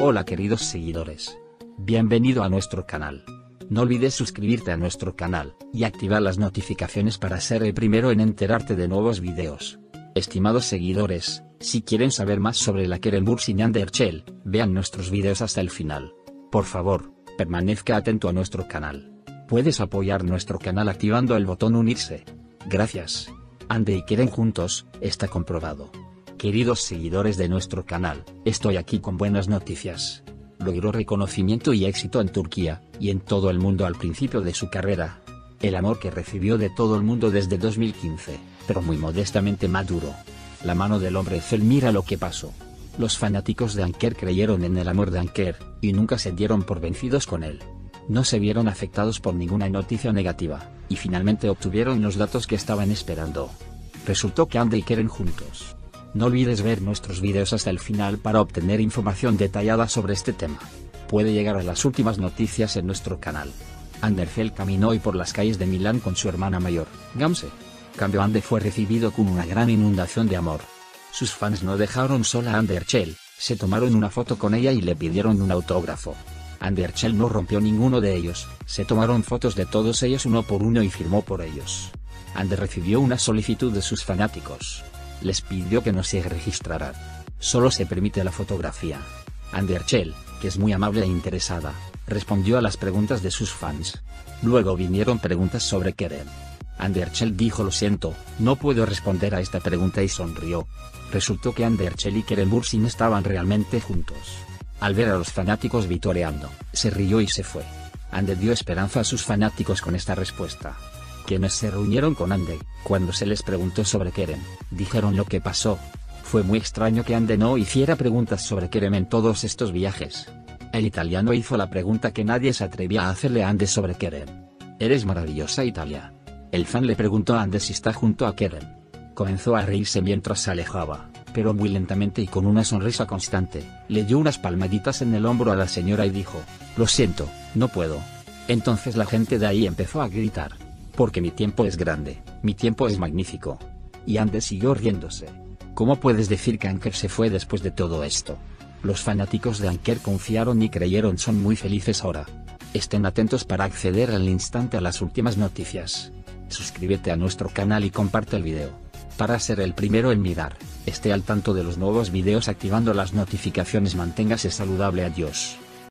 Hola queridos seguidores. Bienvenido a nuestro canal. No olvides suscribirte a nuestro canal, y activar las notificaciones para ser el primero en enterarte de nuevos videos. Estimados seguidores, si quieren saber más sobre la Kerenburg y Anderchel, vean nuestros videos hasta el final. Por favor, permanezca atento a nuestro canal. Puedes apoyar nuestro canal activando el botón unirse. Gracias. Ande y Keren juntos, está comprobado. Queridos seguidores de nuestro canal, estoy aquí con buenas noticias. Logró reconocimiento y éxito en Turquía, y en todo el mundo al principio de su carrera. El amor que recibió de todo el mundo desde 2015, pero muy modestamente maduro. La mano del hombre Cel mira lo que pasó. Los fanáticos de Anker creyeron en el amor de Anker, y nunca se dieron por vencidos con él. No se vieron afectados por ninguna noticia negativa, y finalmente obtuvieron los datos que estaban esperando. Resultó que Ande y Keren juntos. No olvides ver nuestros videos hasta el final para obtener información detallada sobre este tema. Puede llegar a las últimas noticias en nuestro canal. Anderfeld caminó hoy por las calles de Milán con su hermana mayor, Gamse. Cambio Ande fue recibido con una gran inundación de amor. Sus fans no dejaron sola a Anderchel, se tomaron una foto con ella y le pidieron un autógrafo. Anderchel no rompió ninguno de ellos, se tomaron fotos de todos ellos uno por uno y firmó por ellos. Ander recibió una solicitud de sus fanáticos les pidió que no se registraran. Solo se permite la fotografía. Anderchel, que es muy amable e interesada, respondió a las preguntas de sus fans. Luego vinieron preguntas sobre Keren. Anderchel dijo lo siento, no puedo responder a esta pregunta y sonrió. Resultó que Anderchel y Keren Bursin estaban realmente juntos. Al ver a los fanáticos vitoreando, se rió y se fue. Ander dio esperanza a sus fanáticos con esta respuesta quienes se reunieron con Ande, cuando se les preguntó sobre Keren, dijeron lo que pasó. Fue muy extraño que Ande no hiciera preguntas sobre Keren en todos estos viajes. El italiano hizo la pregunta que nadie se atrevía a hacerle a Ande sobre Keren. Eres maravillosa Italia. El fan le preguntó a Ande si está junto a Keren. Comenzó a reírse mientras se alejaba, pero muy lentamente y con una sonrisa constante, le dio unas palmaditas en el hombro a la señora y dijo, lo siento, no puedo. Entonces la gente de ahí empezó a gritar, porque mi tiempo es grande, mi tiempo es magnífico. Y Andes siguió riéndose. ¿Cómo puedes decir que Anker se fue después de todo esto? Los fanáticos de Anker confiaron y creyeron son muy felices ahora. Estén atentos para acceder al instante a las últimas noticias. Suscríbete a nuestro canal y comparte el video. Para ser el primero en mirar, esté al tanto de los nuevos videos activando las notificaciones manténgase saludable adiós.